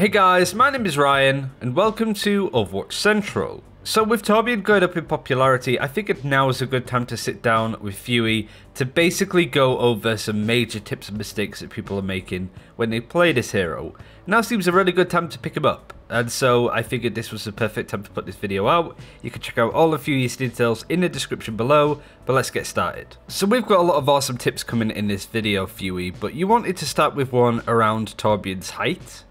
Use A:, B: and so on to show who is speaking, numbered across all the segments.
A: Hey guys, my name is Ryan, and welcome to Overwatch Central. So with Torbjorn going up in popularity, I figured now is a good time to sit down with Fuey to basically go over some major tips and mistakes that people are making when they play this hero. Now seems a really good time to pick him up, and so I figured this was the perfect time to put this video out. You can check out all of Fuey's details in the description below, but let's get started. So we've got a lot of awesome tips coming in this video, Fuey, but you wanted to start with one around Torbjorn's height?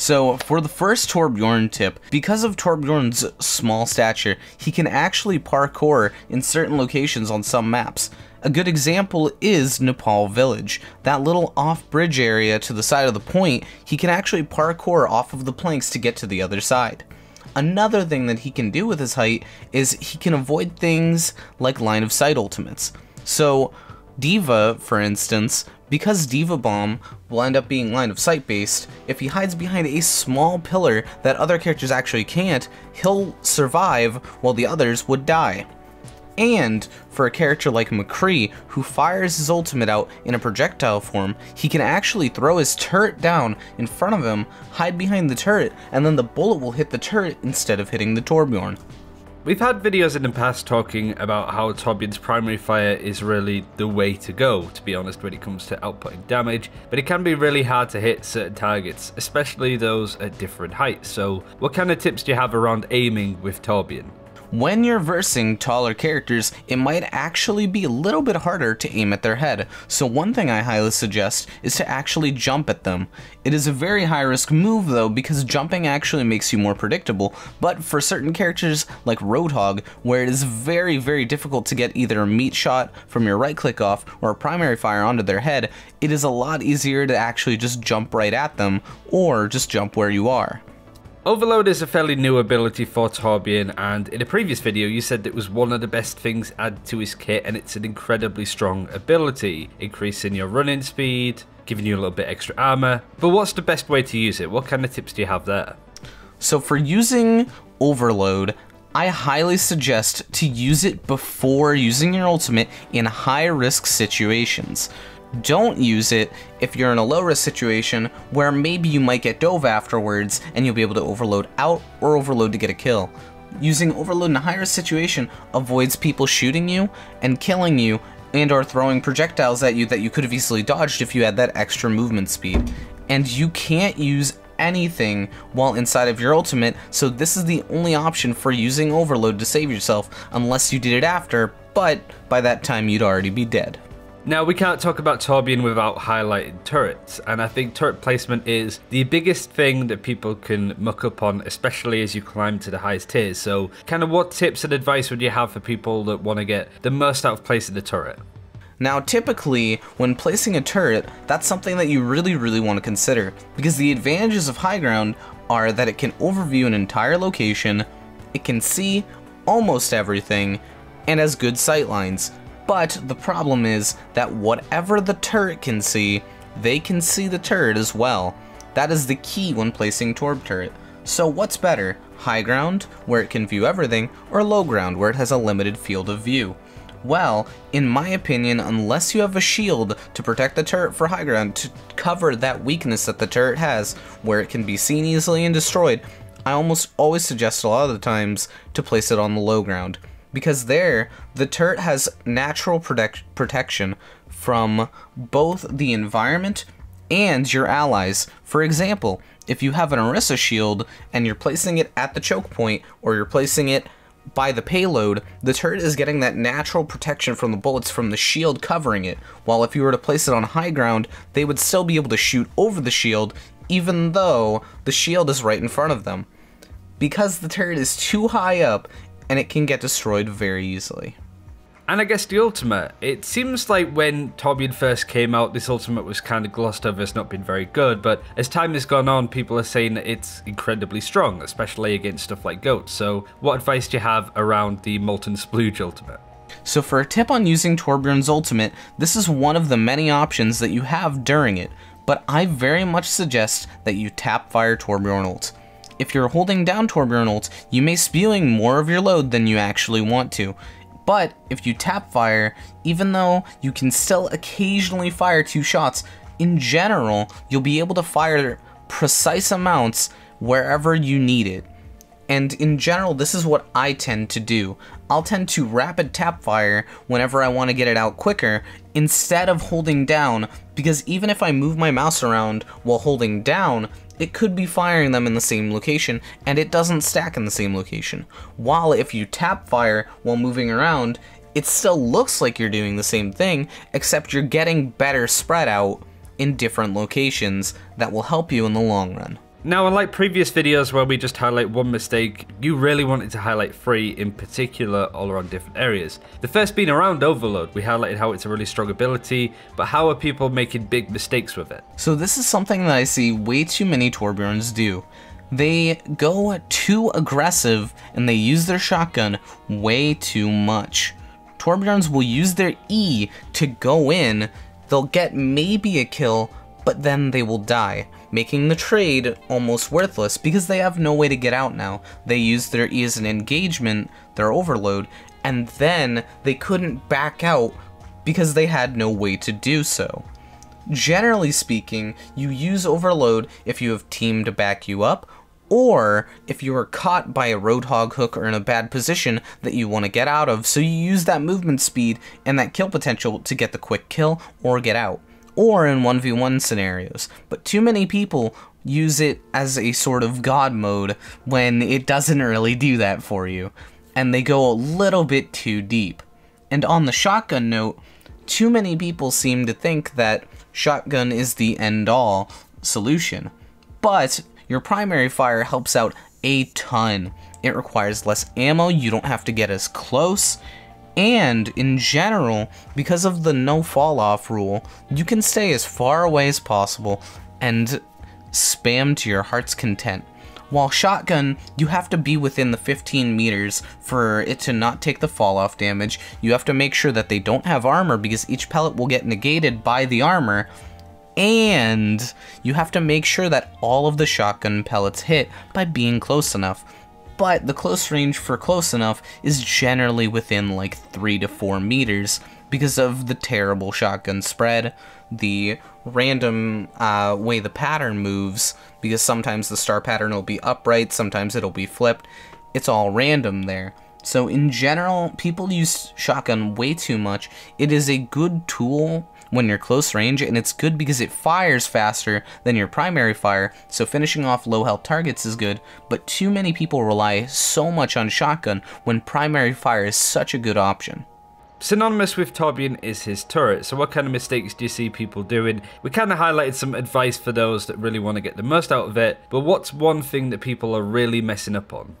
B: So for the first Torbjorn tip, because of Torbjorn's small stature, he can actually parkour in certain locations on some maps. A good example is Nepal Village. That little off-bridge area to the side of the point, he can actually parkour off of the planks to get to the other side. Another thing that he can do with his height is he can avoid things like line of sight ultimates. So D.Va, for instance, because D.Va Bomb will end up being line of sight based, if he hides behind a small pillar that other characters actually can't, he'll survive while the others would die. And for a character like McCree, who fires his ultimate out in a projectile form, he can actually throw his turret down in front of him, hide behind the turret, and then the bullet will hit the turret instead of hitting the Torbjorn.
A: We've had videos in the past talking about how Torbjorn's primary fire is really the way to go, to be honest, when it comes to outputting damage, but it can be really hard to hit certain targets, especially those at different heights, so what kind of tips do you have around aiming with Torbjorn?
B: When you're versing taller characters, it might actually be a little bit harder to aim at their head, so one thing I highly suggest is to actually jump at them. It is a very high risk move though because jumping actually makes you more predictable, but for certain characters like Roadhog, where it is very very difficult to get either a meat shot from your right click off or a primary fire onto their head, it is a lot easier to actually just jump right at them or just jump where you are.
A: Overload is a fairly new ability for Torbjorn and in a previous video you said it was one of the best things added to his kit and it's an incredibly strong ability, increasing your running speed, giving you a little bit extra armor. But what's the best way to use it? What kind of tips do you have there?
B: So for using Overload, I highly suggest to use it before using your ultimate in high risk situations. Don't use it if you're in a low risk situation where maybe you might get dove afterwards and you'll be able to overload out or overload to get a kill. Using overload in a high risk situation avoids people shooting you and killing you and or throwing projectiles at you that you could have easily dodged if you had that extra movement speed. And you can't use anything while inside of your ultimate, so this is the only option for using overload to save yourself unless you did it after, but by that time you'd already be dead.
A: Now, we can't talk about Torbjorn without highlighting turrets, and I think turret placement is the biggest thing that people can muck up on, especially as you climb to the highest tiers. So, kind of what tips and advice would you have for people that want to get the most out of placing the turret?
B: Now typically, when placing a turret, that's something that you really really want to consider, because the advantages of high ground are that it can overview an entire location, it can see almost everything, and has good sightlines. But the problem is that whatever the turret can see, they can see the turret as well. That is the key when placing Torb turret. So what's better, high ground, where it can view everything, or low ground, where it has a limited field of view? Well, in my opinion, unless you have a shield to protect the turret for high ground to cover that weakness that the turret has, where it can be seen easily and destroyed, I almost always suggest a lot of the times to place it on the low ground because there the turret has natural protect protection from both the environment and your allies. For example, if you have an Orisa shield and you're placing it at the choke point or you're placing it by the payload, the turret is getting that natural protection from the bullets from the shield covering it, while if you were to place it on high ground, they would still be able to shoot over the shield even though the shield is right in front of them. Because the turret is too high up, and it can get destroyed very easily.
A: And I guess the ultimate. It seems like when Torbjorn first came out, this ultimate was kind of glossed over as not being very good, but as time has gone on, people are saying that it's incredibly strong, especially against stuff like goats. So, what advice do you have around the Molten Splooge ultimate?
B: So, for a tip on using Torbjorn's ultimate, this is one of the many options that you have during it, but I very much suggest that you tap fire Torbjorn ult if you're holding down ult, you may spewing more of your load than you actually want to. But if you tap fire, even though you can still occasionally fire two shots, in general, you'll be able to fire precise amounts wherever you need it. And in general, this is what I tend to do. I'll tend to rapid tap fire whenever I want to get it out quicker instead of holding down because even if I move my mouse around while holding down, it could be firing them in the same location and it doesn't stack in the same location. While if you tap fire while moving around, it still looks like you're doing the same thing, except you're getting better spread out in different locations that will help you in the long run.
A: Now, unlike previous videos where we just highlight one mistake, you really wanted to highlight three in particular all around different areas. The first being around Overload, we highlighted how it's a really strong ability, but how are people making big mistakes with it?
B: So this is something that I see way too many Torbjorns do. They go too aggressive and they use their shotgun way too much. Torbjorns will use their E to go in, they'll get maybe a kill, but then they will die, making the trade almost worthless because they have no way to get out now. They used their E as an engagement, their overload, and then they couldn't back out because they had no way to do so. Generally speaking, you use overload if you have team to back you up, or if you are caught by a roadhog hook or in a bad position that you want to get out of, so you use that movement speed and that kill potential to get the quick kill or get out or in 1v1 scenarios. But too many people use it as a sort of god mode when it doesn't really do that for you, and they go a little bit too deep. And on the shotgun note, too many people seem to think that shotgun is the end-all solution. But your primary fire helps out a ton. It requires less ammo, you don't have to get as close, and in general, because of the no fall off rule, you can stay as far away as possible and spam to your heart's content. While shotgun, you have to be within the 15 meters for it to not take the fall off damage. You have to make sure that they don't have armor because each pellet will get negated by the armor. And you have to make sure that all of the shotgun pellets hit by being close enough but the close range for close enough is generally within like 3 to 4 meters because of the terrible shotgun spread, the random uh, way the pattern moves, because sometimes the star pattern will be upright, sometimes it'll be flipped. It's all random there. So in general, people use shotgun way too much. It is a good tool when you're close range, and it's good because it fires faster than your primary fire, so finishing off low health targets is good, but too many people rely so much on shotgun when primary fire is such a good option.
A: Synonymous with Torbjorn is his turret, so what kind of mistakes do you see people doing? We kind of highlighted some advice for those that really want to get the most out of it, but what's one thing that people are really messing up on?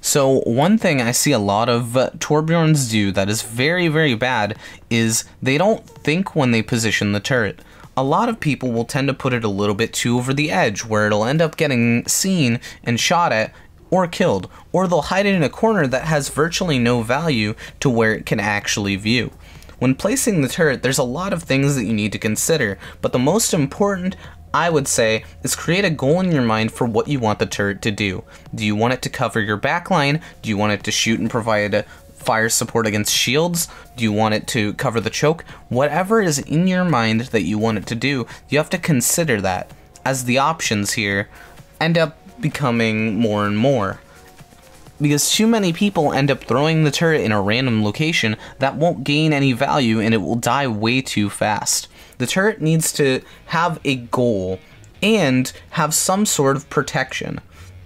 B: So one thing I see a lot of uh, Torbjorns do that is very, very bad is they don't think when they position the turret. A lot of people will tend to put it a little bit too over the edge where it'll end up getting seen and shot at or killed, or they'll hide it in a corner that has virtually no value to where it can actually view. When placing the turret, there's a lot of things that you need to consider, but the most important I would say is create a goal in your mind for what you want the turret to do. Do you want it to cover your backline? Do you want it to shoot and provide fire support against shields? Do you want it to cover the choke? Whatever is in your mind that you want it to do, you have to consider that, as the options here end up becoming more and more. Because too many people end up throwing the turret in a random location that won't gain any value and it will die way too fast. The turret needs to have a goal and have some sort of protection.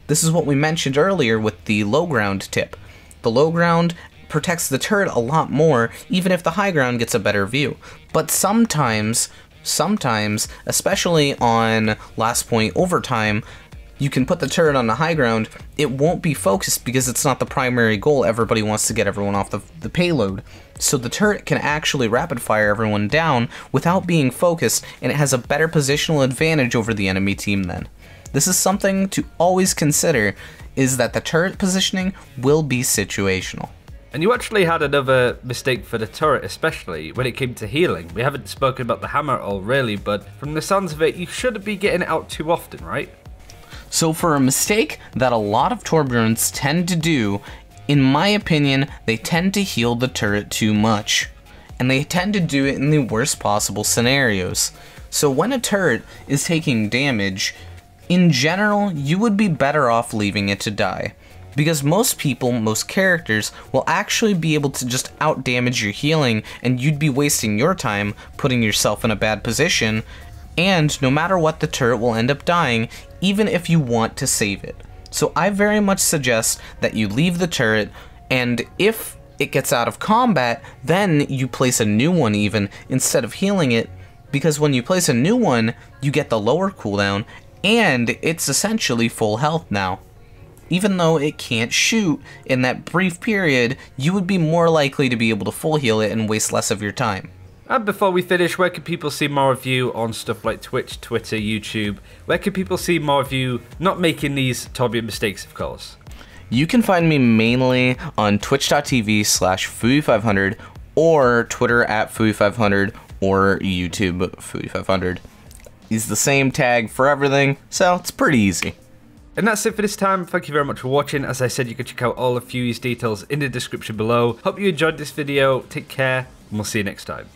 B: This is what we mentioned earlier with the low ground tip. The low ground protects the turret a lot more, even if the high ground gets a better view. But sometimes, sometimes, especially on last point overtime, you can put the turret on the high ground, it won't be focused because it's not the primary goal. Everybody wants to get everyone off the, the payload. So the turret can actually rapid fire everyone down without being focused, and it has a better positional advantage over the enemy team then. This is something to always consider, is that the turret positioning will be situational.
A: And you actually had another mistake for the turret, especially when it came to healing. We haven't spoken about the hammer at all, really, but from the sounds of it, you shouldn't be getting it out too often, right?
B: So for a mistake that a lot of Torbjorns tend to do, in my opinion, they tend to heal the turret too much. And they tend to do it in the worst possible scenarios. So when a turret is taking damage, in general, you would be better off leaving it to die. Because most people, most characters, will actually be able to just outdamage your healing, and you'd be wasting your time putting yourself in a bad position, and no matter what, the turret will end up dying, even if you want to save it. So I very much suggest that you leave the turret, and if it gets out of combat, then you place a new one even instead of healing it, because when you place a new one, you get the lower cooldown, and it's essentially full health now. Even though it can't shoot in that brief period, you would be more likely to be able to full heal it and waste less of your time.
A: And before we finish, where can people see more of you on stuff like Twitch, Twitter, YouTube? Where can people see more of you not making these Torbjorn mistakes, of course?
B: You can find me mainly on twitch.tv slash Fuey500 or Twitter at Fuey500 or YouTube Fuey500. It's the same tag for everything, so it's pretty easy.
A: And that's it for this time. Thank you very much for watching. As I said, you can check out all of Fuey's details in the description below. Hope you enjoyed this video. Take care, and we'll see you next time.